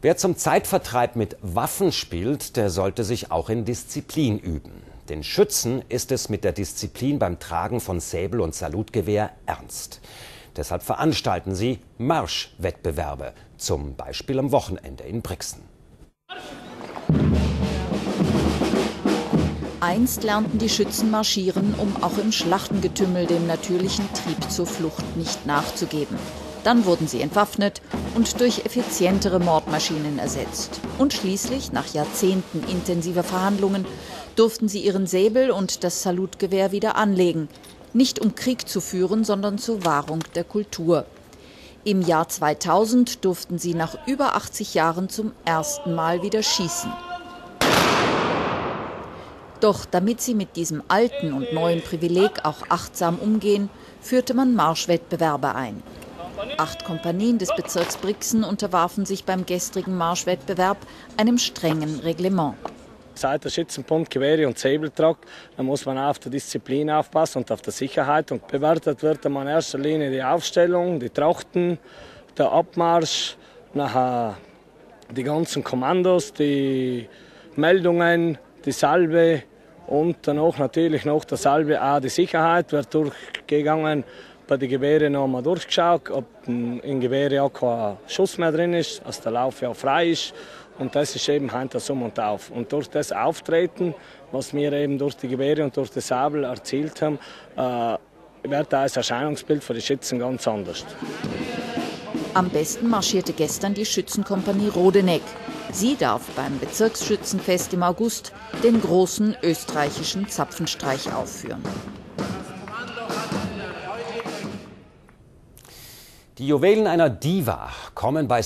Wer zum Zeitvertreib mit Waffen spielt, der sollte sich auch in Disziplin üben. Den Schützen ist es mit der Disziplin beim Tragen von Säbel und Salutgewehr ernst. Deshalb veranstalten sie Marschwettbewerbe, zum Beispiel am Wochenende in Brixen. Einst lernten die Schützen marschieren, um auch im Schlachtengetümmel dem natürlichen Trieb zur Flucht nicht nachzugeben. Dann wurden sie entwaffnet und durch effizientere Mordmaschinen ersetzt. Und schließlich, nach Jahrzehnten intensiver Verhandlungen, durften sie ihren Säbel und das Salutgewehr wieder anlegen. Nicht um Krieg zu führen, sondern zur Wahrung der Kultur. Im Jahr 2000 durften sie nach über 80 Jahren zum ersten Mal wieder schießen. Doch damit sie mit diesem alten und neuen Privileg auch achtsam umgehen, führte man Marschwettbewerbe ein. Acht Kompanien des Bezirks Brixen unterwarfen sich beim gestrigen Marschwettbewerb einem strengen Reglement. Seit der Schützenbund Gewehre und Säbel tragt, dann muss man auf die Disziplin aufpassen und auf die Sicherheit. Und bewertet wird in erster Linie die Aufstellung, die Trachten, der Abmarsch, nachher die ganzen Kommandos, die Meldungen, die Salbe und dann auch natürlich noch der Salbe auch die Sicherheit wird durchgegangen bei den Gewehren noch mal durchgeschaut, ob in Gewehren auch kein Schuss mehr drin ist, dass der Lauf ja frei ist. Und das ist eben hinter Um und Auf. Und durch das Auftreten, was wir eben durch die Gewehre und durch das Sabel erzielt haben, äh, wird das Erscheinungsbild für die Schützen ganz anders. Am besten marschierte gestern die Schützenkompanie Rodeneck. Sie darf beim Bezirksschützenfest im August den großen österreichischen Zapfenstreich aufführen. Die Juwelen einer Diva kommen bei